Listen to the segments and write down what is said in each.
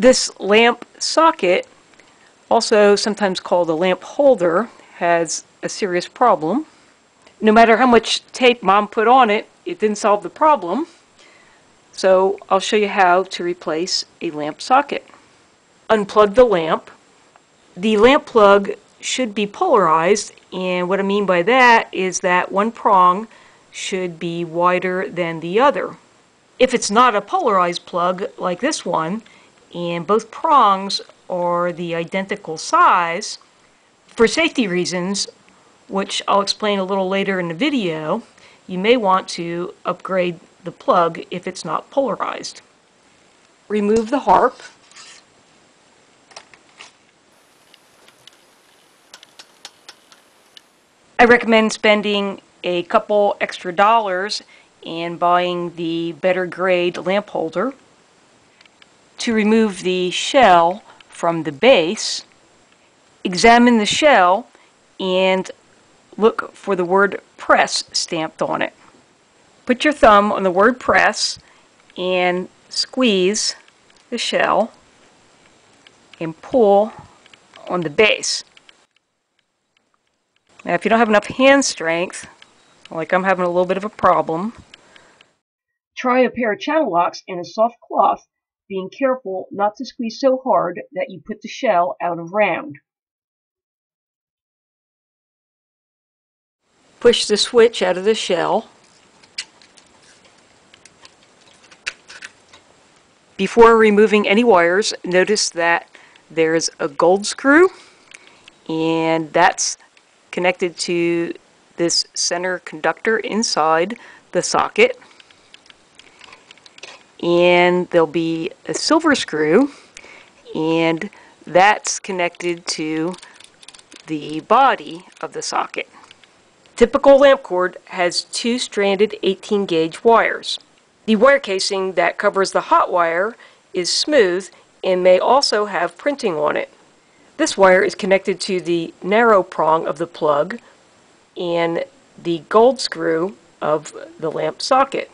This lamp socket, also sometimes called a lamp holder, has a serious problem. No matter how much tape mom put on it, it didn't solve the problem. So I'll show you how to replace a lamp socket. Unplug the lamp. The lamp plug should be polarized and what I mean by that is that one prong should be wider than the other. If it's not a polarized plug like this one and both prongs are the identical size, for safety reasons, which I'll explain a little later in the video, you may want to upgrade the plug if it's not polarized. Remove the harp. I recommend spending a couple extra dollars and buying the better grade lamp holder. To remove the shell from the base, examine the shell and look for the word press stamped on it. Put your thumb on the word press and squeeze the shell and pull on the base. Now if you don't have enough hand strength, like I'm having a little bit of a problem, try a pair of channel locks and a soft cloth, being careful not to squeeze so hard that you put the shell out of round. Push the switch out of the shell. Before removing any wires, notice that there's a gold screw and that's connected to this center conductor inside the socket. And there'll be a silver screw and that's connected to the body of the socket. Typical lamp cord has two stranded 18 gauge wires. The wire casing that covers the hot wire is smooth and may also have printing on it. This wire is connected to the narrow prong of the plug and the gold screw of the lamp socket.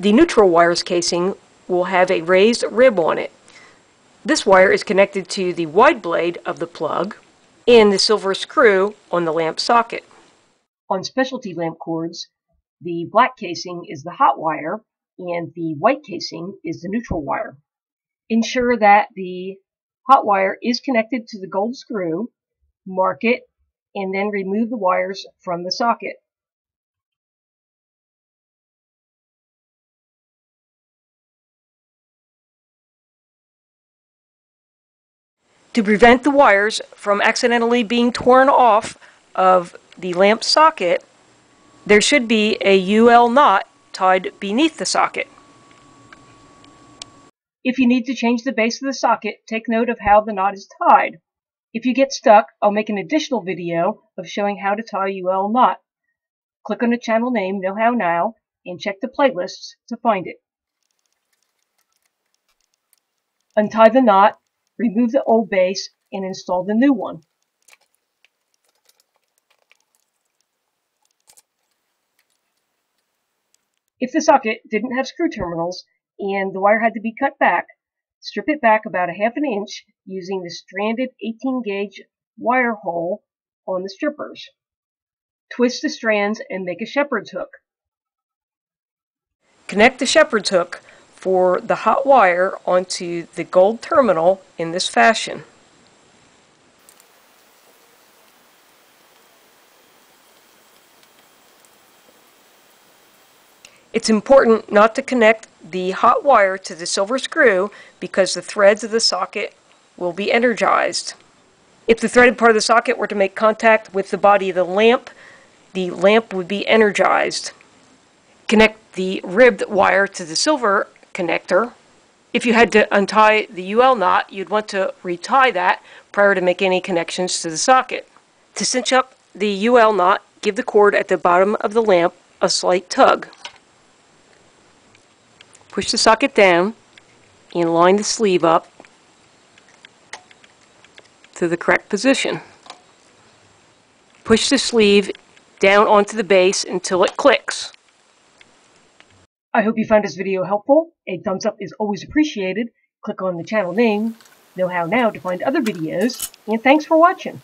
The neutral wires casing will have a raised rib on it. This wire is connected to the wide blade of the plug and the silver screw on the lamp socket. On specialty lamp cords, the black casing is the hot wire and the white casing is the neutral wire. Ensure that the hot wire is connected to the gold screw, mark it, and then remove the wires from the socket. To prevent the wires from accidentally being torn off of the lamp socket, there should be a UL knot tied beneath the socket. If you need to change the base of the socket, take note of how the knot is tied. If you get stuck, I'll make an additional video of showing how to tie a UL knot. Click on the channel name Know How Now and check the playlists to find it. Untie the knot, remove the old base, and install the new one. If the socket didn't have screw terminals and the wire had to be cut back, strip it back about a half an inch using the stranded 18 gauge wire hole on the strippers. Twist the strands and make a shepherd's hook. Connect the shepherd's hook for the hot wire onto the gold terminal in this fashion. It's important not to connect the hot wire to the silver screw because the threads of the socket will be energized. If the threaded part of the socket were to make contact with the body of the lamp, the lamp would be energized. Connect the ribbed wire to the silver connector. If you had to untie the UL knot, you'd want to retie that prior to making any connections to the socket. To cinch up the UL knot, give the cord at the bottom of the lamp a slight tug. Push the socket down and line the sleeve up to the correct position. Push the sleeve down onto the base until it clicks. I hope you found this video helpful. A thumbs up is always appreciated. Click on the channel name, know how now to find other videos, and thanks for watching.